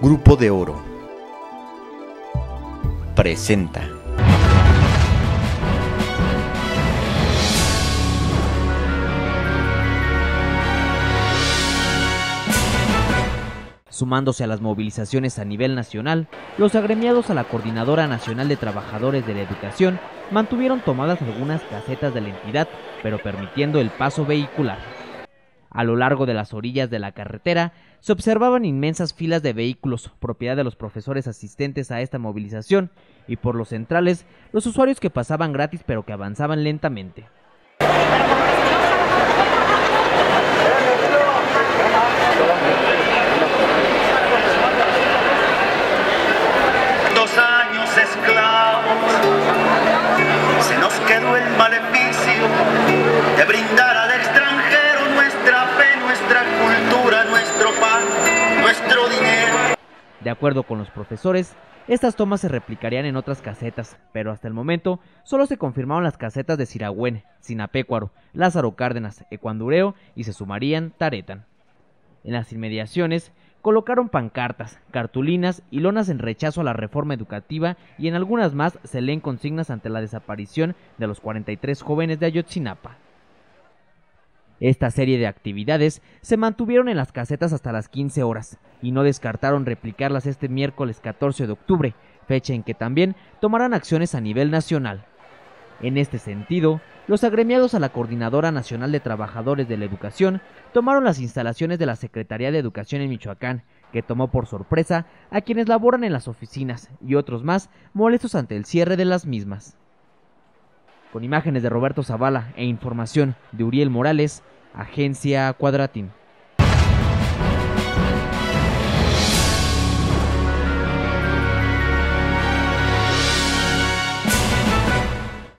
Grupo de Oro presenta. Sumándose a las movilizaciones a nivel nacional, los agremiados a la Coordinadora Nacional de Trabajadores de la Educación mantuvieron tomadas algunas casetas de la entidad, pero permitiendo el paso vehicular. A lo largo de las orillas de la carretera se observaban inmensas filas de vehículos, propiedad de los profesores asistentes a esta movilización, y por los centrales, los usuarios que pasaban gratis pero que avanzaban lentamente. De acuerdo con los profesores, estas tomas se replicarían en otras casetas, pero hasta el momento solo se confirmaron las casetas de Siragüen, Sinapecuaro, Lázaro Cárdenas, Ecuandureo y se sumarían Taretan. En las inmediaciones colocaron pancartas, cartulinas y lonas en rechazo a la reforma educativa y en algunas más se leen consignas ante la desaparición de los 43 jóvenes de Ayotzinapa. Esta serie de actividades se mantuvieron en las casetas hasta las 15 horas y no descartaron replicarlas este miércoles 14 de octubre, fecha en que también tomarán acciones a nivel nacional. En este sentido, los agremiados a la Coordinadora Nacional de Trabajadores de la Educación tomaron las instalaciones de la Secretaría de Educación en Michoacán, que tomó por sorpresa a quienes laboran en las oficinas y otros más molestos ante el cierre de las mismas. Con imágenes de Roberto Zavala e información de Uriel Morales, Agencia Cuadratín.